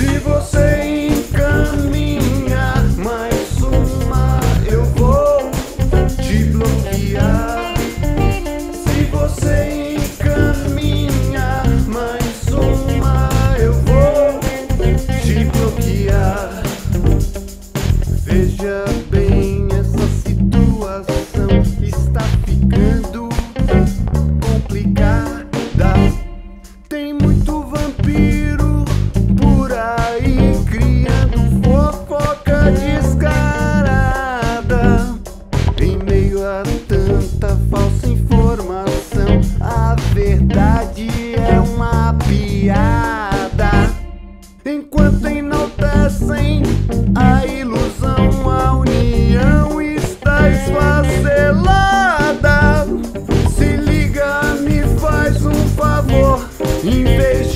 Se você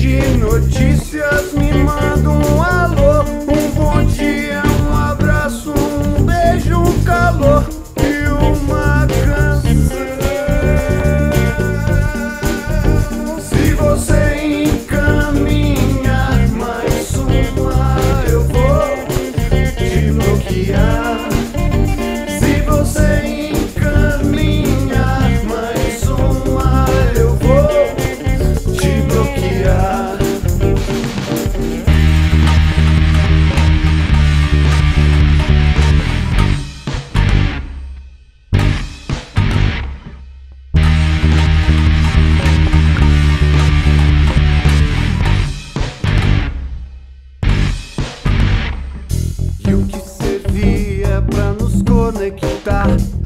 de notícias me manda um alô.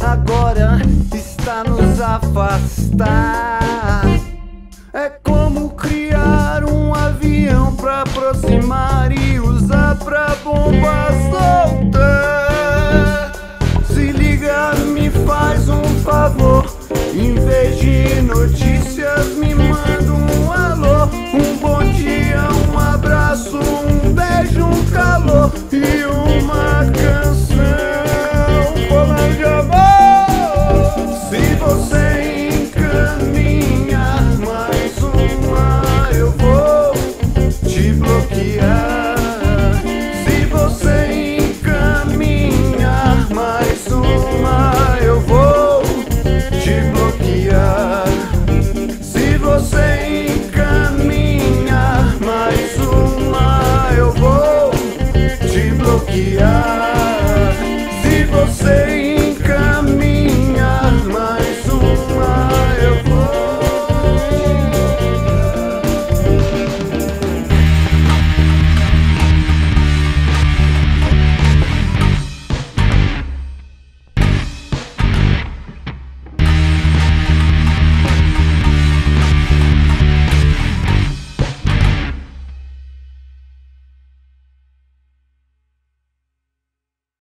Agora está nos afastar. É como criar um avião pra aproximar e usar pra bomba solta. Se liga, me faz um favor, em vez de notícias, me eu vou.